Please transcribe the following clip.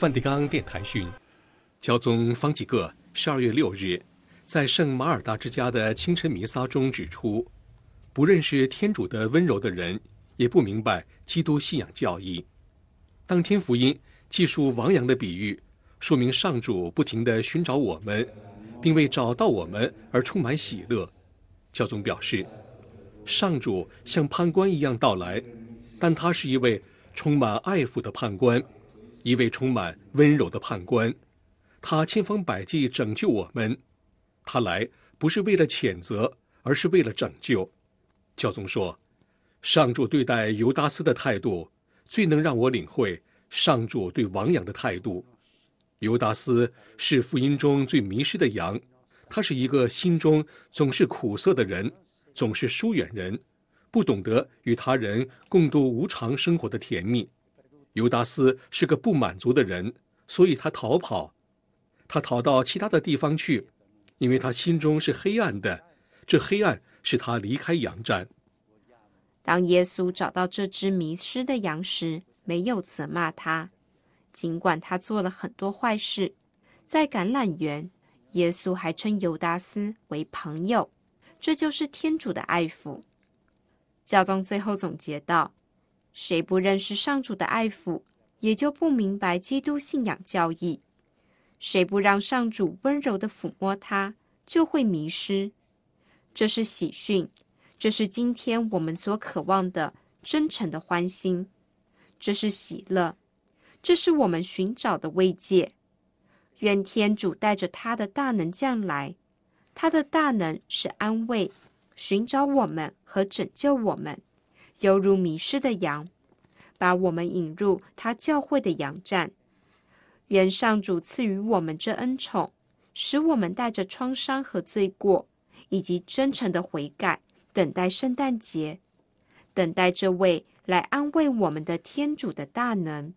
梵蒂冈电台讯，教宗方济各十二月六日在圣马尔大之家的清晨弥撒中指出，不认识天主的温柔的人，也不明白基督信仰教义。当天福音记述亡羊的比喻，说明上主不停地寻找我们，并为找到我们而充满喜乐。教宗表示，上主像判官一样到来，但他是一位充满爱抚的判官。一位充满温柔的判官，他千方百计拯救我们。他来不是为了谴责，而是为了拯救。教宗说：“上主对待尤达斯的态度，最能让我领会上主对亡羊的态度。尤达斯是福音中最迷失的羊，他是一个心中总是苦涩的人，总是疏远人，不懂得与他人共度无常生活的甜蜜。”尤达斯是个不满足的人，所以他逃跑，他逃到其他的地方去，因为他心中是黑暗的，这黑暗使他离开羊站。当耶稣找到这只迷失的羊时，没有责骂他，尽管他做了很多坏事。在橄榄园，耶稣还称尤达斯为朋友，这就是天主的爱抚。教宗最后总结道。谁不认识上主的爱抚，也就不明白基督信仰教义；谁不让上主温柔的抚摸他，就会迷失。这是喜讯，这是今天我们所渴望的真诚的欢心，这是喜乐，这是我们寻找的慰藉。愿天主带着他的大能降来，他的大能是安慰、寻找我们和拯救我们。犹如迷失的羊，把我们引入他教会的羊站。原上主赐予我们这恩宠，使我们带着创伤和罪过，以及真诚的悔改，等待圣诞节，等待这位来安慰我们的天主的大能。